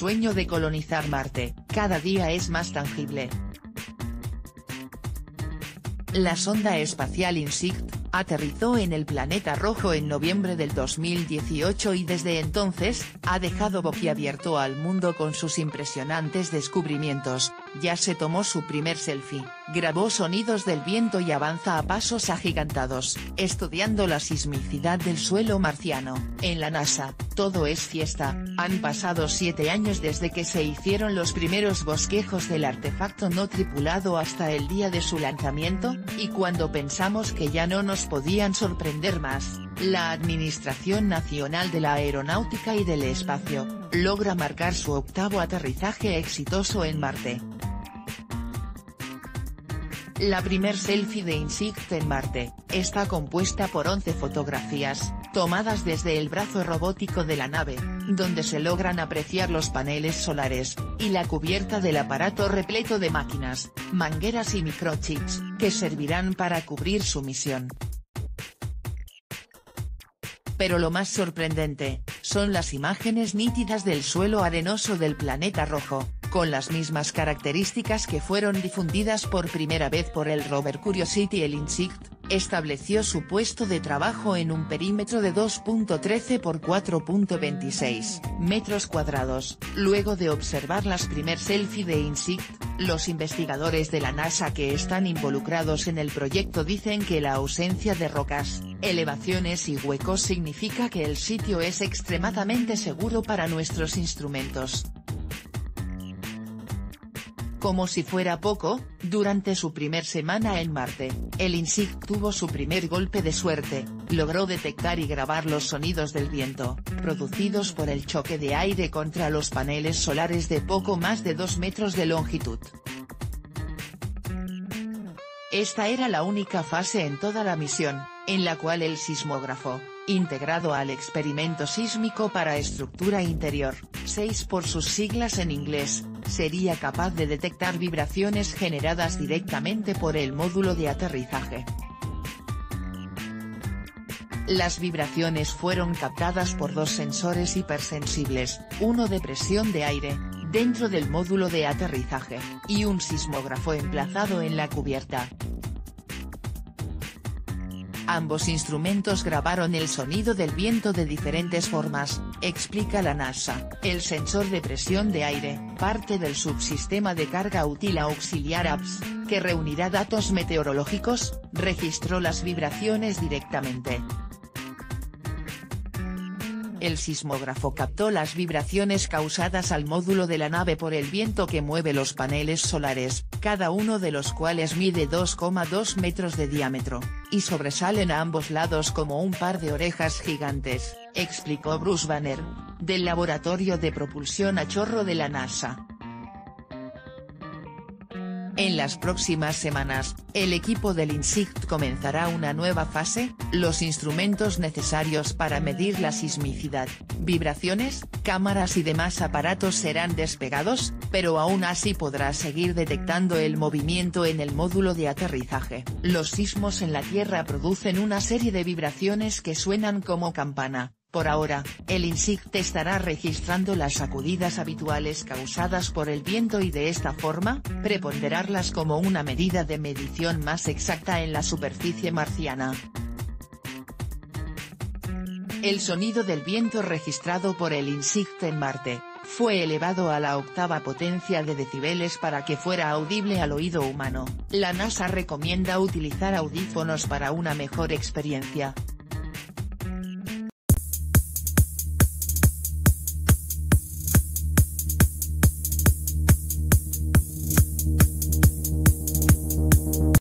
sueño de colonizar Marte, cada día es más tangible. La sonda espacial InSight, aterrizó en el planeta rojo en noviembre del 2018 y desde entonces, ha dejado boquiabierto al mundo con sus impresionantes descubrimientos, ya se tomó su primer selfie, grabó sonidos del viento y avanza a pasos agigantados, estudiando la sismicidad del suelo marciano. En la NASA, todo es fiesta, han pasado siete años desde que se hicieron los primeros bosquejos del artefacto no tripulado hasta el día de su lanzamiento, y cuando pensamos que ya no nos podían sorprender más, la Administración Nacional de la Aeronáutica y del Espacio, logra marcar su octavo aterrizaje exitoso en Marte. La primer selfie de InSight en Marte, está compuesta por 11 fotografías, tomadas desde el brazo robótico de la nave, donde se logran apreciar los paneles solares, y la cubierta del aparato repleto de máquinas, mangueras y microchips, que servirán para cubrir su misión. Pero lo más sorprendente, son las imágenes nítidas del suelo arenoso del planeta rojo, con las mismas características que fueron difundidas por primera vez por el rover Curiosity el InSight, estableció su puesto de trabajo en un perímetro de 2.13 por 4.26 metros cuadrados. Luego de observar las primer selfie de InSight, los investigadores de la NASA que están involucrados en el proyecto dicen que la ausencia de rocas, elevaciones y huecos significa que el sitio es extremadamente seguro para nuestros instrumentos. Como si fuera poco, durante su primer semana en Marte, el InSight tuvo su primer golpe de suerte, logró detectar y grabar los sonidos del viento, producidos por el choque de aire contra los paneles solares de poco más de 2 metros de longitud. Esta era la única fase en toda la misión, en la cual el sismógrafo, integrado al experimento sísmico para estructura interior, 6 por sus siglas en inglés, sería capaz de detectar vibraciones generadas directamente por el módulo de aterrizaje. Las vibraciones fueron captadas por dos sensores hipersensibles, uno de presión de aire, dentro del módulo de aterrizaje, y un sismógrafo emplazado en la cubierta, Ambos instrumentos grabaron el sonido del viento de diferentes formas, explica la NASA. El sensor de presión de aire, parte del subsistema de carga útil auxiliar APS, que reunirá datos meteorológicos, registró las vibraciones directamente. El sismógrafo captó las vibraciones causadas al módulo de la nave por el viento que mueve los paneles solares, cada uno de los cuales mide 2,2 metros de diámetro, y sobresalen a ambos lados como un par de orejas gigantes, explicó Bruce Banner, del Laboratorio de Propulsión a Chorro de la NASA. En las próximas semanas, el equipo del INSICT comenzará una nueva fase, los instrumentos necesarios para medir la sismicidad, vibraciones, cámaras y demás aparatos serán despegados, pero aún así podrá seguir detectando el movimiento en el módulo de aterrizaje. Los sismos en la Tierra producen una serie de vibraciones que suenan como campana, por ahora, el INSICT estará registrando las sacudidas habituales causadas por el viento y de esta forma, preponderarlas como una medida de medición más exacta en la superficie marciana. El sonido del viento registrado por el INSICT en Marte, fue elevado a la octava potencia de decibeles para que fuera audible al oído humano. La NASA recomienda utilizar audífonos para una mejor experiencia,